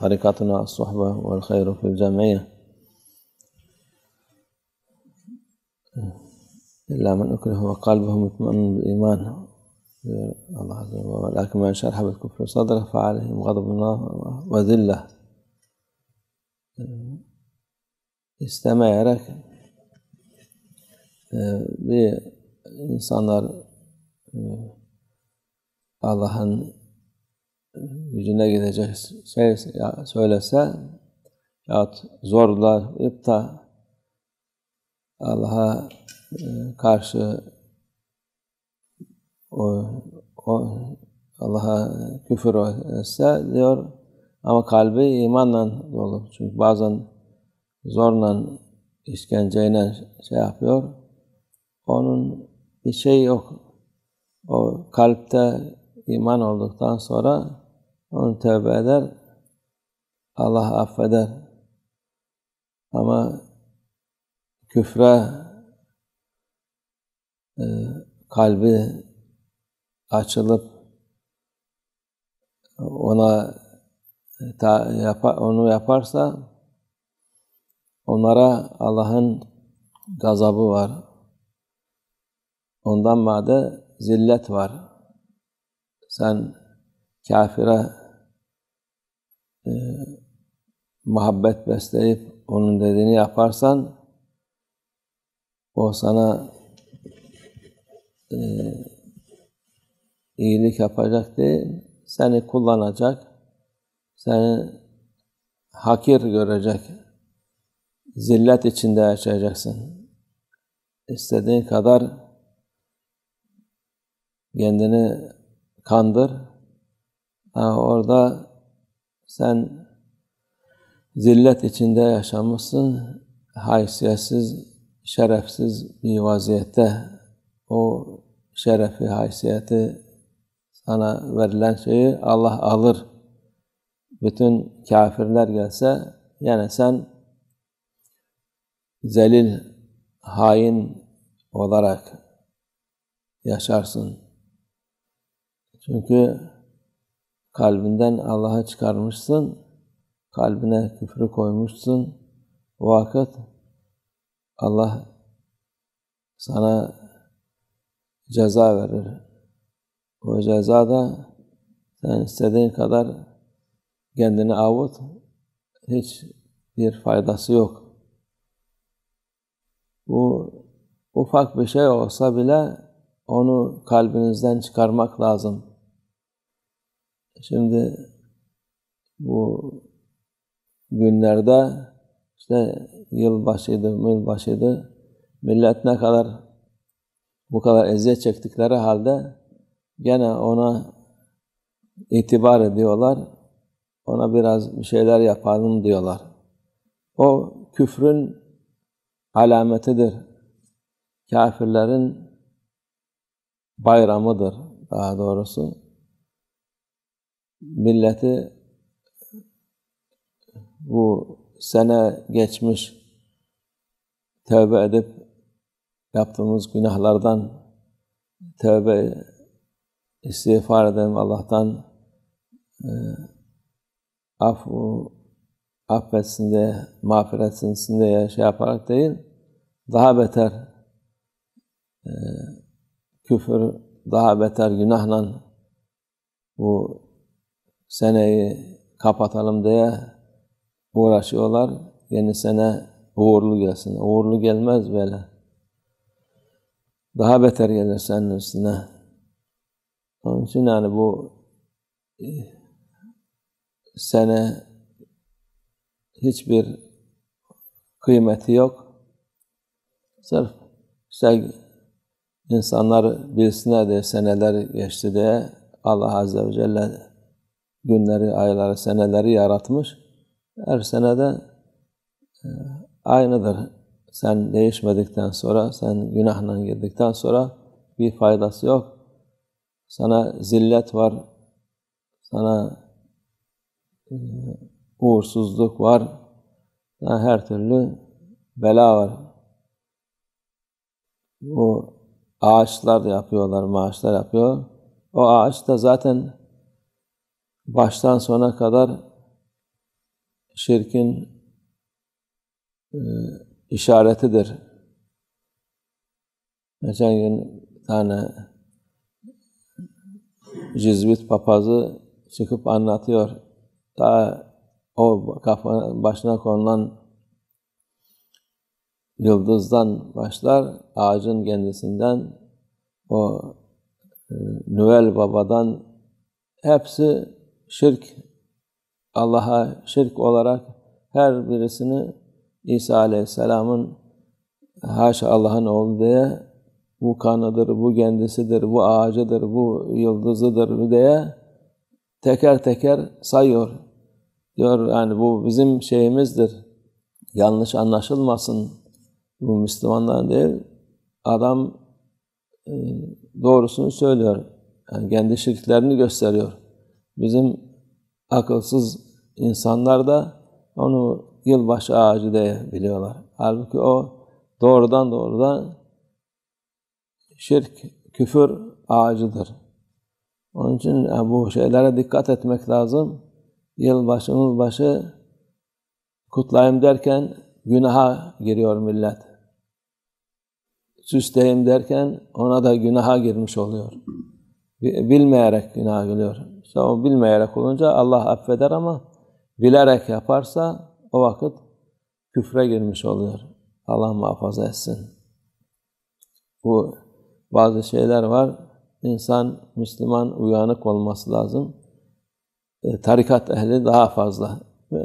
طريقتنا الصحبة والخير في الجمعية إلا من أكره وقلبه مطمئن بالإيمان الله عز وجل ولكن من شرح بالكفر صدره فعليهم غضب الله وذلة istemeyerek bir insanlar Allah'ın gücüne gidecek şey söylese yahut zorlayıp da Allah'a karşı o, o Allah'a küfür etse diyor ama kalbi imanla dolu. Çünkü bazen zorla işkenceyle şey yapıyor. Onun bir şey yok. O kalpte iman olduktan sonra onu tövbe eder. Allah affeder. Ama küfre e, kalbi açılıp ona ta, yapar, onu yaparsa onlara Allah'ın gazabı var. Ondan madde zillet var. Sen kafire e, muhabbet besleyip onun dediğini yaparsan o sana e, iyilik yapacak değil, seni kullanacak, seni hakir görecek, zillet içinde yaşayacaksın. İstediğin kadar kendini kandır. Ha, orada sen zillet içinde yaşamışsın, haysiyetsiz, şerefsiz bir vaziyette o şerefi, haysiyeti sana verilen şeyi Allah alır. Bütün kafirler gelse yani sen zelil, hain olarak yaşarsın. Çünkü kalbinden Allah'a çıkarmışsın, kalbine küfrü koymuşsun. O vakit Allah sana ceza verir. O ceza da sen istediğin kadar kendini avut, hiç bir faydası yok. Bu ufak bir şey olsa bile onu kalbinizden çıkarmak lazım. Şimdi bu günlerde işte yılbaşıydı, yılbaşıydı. Millet ne kadar bu kadar eziyet çektikleri halde gene ona itibar ediyorlar. Ona biraz bir şeyler yapalım diyorlar. O küfrün alametidir. Kafirlerin bayramıdır daha doğrusu. Milleti bu sene geçmiş tövbe edip yaptığımız günahlardan tövbe istiğfar edelim Allah'tan e, affu affetsin diye, mağfiret etsin diye şey yaparak değil, daha beter e, küfür, daha beter günahla bu seneyi kapatalım diye uğraşıyorlar. Yeni sene uğurlu gelsin. Uğurlu gelmez böyle. Daha beter gelir senin üstüne. Onun için yani bu e, sene hiçbir kıymeti yok. Sırf işte insanlar bilsinler diye seneler geçti diye Allah Azze ve Celle günleri, ayları, seneleri yaratmış. Her senede e, aynıdır. Sen değişmedikten sonra, sen günahla girdikten sonra bir faydası yok. Sana zillet var, sana e, uğursuzluk var, sana her türlü bela var. Bu ağaçlar yapıyorlar, maaşlar yapıyor. O ağaç da zaten baştan sona kadar şirkin e, işaretidir. Geçen gün tane Cizvit papazı çıkıp anlatıyor. Daha o kafa, başına konulan yıldızdan başlar, ağacın kendisinden, o e, Baba'dan hepsi şirk, Allah'a şirk olarak her birisini İsa Aleyhisselam'ın haşa Allah'ın oğlu diye bu kanıdır, bu kendisidir, bu ağacıdır, bu yıldızıdır diye teker teker sayıyor. Diyor yani bu bizim şeyimizdir. Yanlış anlaşılmasın. Bu Müslümanlar değil. Adam e, doğrusunu söylüyor. Yani kendi şirklerini gösteriyor. Bizim akılsız insanlar da onu yılbaşı ağacı diye biliyorlar. Halbuki o doğrudan doğrudan şirk, küfür ağacıdır. Onun için bu şeylere dikkat etmek lazım. Yılbaşı, yılbaşı kutlayayım derken günaha giriyor millet. Süsleyeyim derken ona da günaha girmiş oluyor. Bilmeyerek günaha giriyor. İşte o bilmeyerek olunca Allah affeder ama bilerek yaparsa o vakit küfre girmiş oluyor. Allah muhafaza etsin. Bu bazı şeyler var. İnsan, Müslüman uyanık olması lazım. E, tarikat ehli daha fazla. E,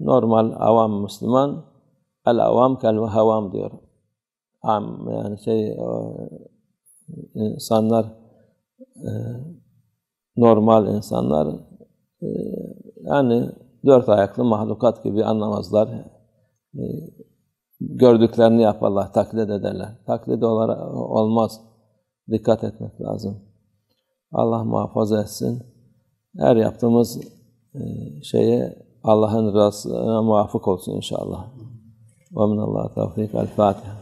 normal avam Müslüman, el avam kel havam diyor. Am, yani şey o, insanlar e, normal insanlar e, yani dört ayaklı mahlukat gibi anlamazlar. E, gördüklerini yaparlar, taklit ederler. Taklit olarak olmaz. Dikkat etmek lazım. Allah muhafaza etsin. Her yaptığımız e, şeye Allah'ın rızasına muvafık olsun inşallah. Ve minallah tevfik. El Fatiha.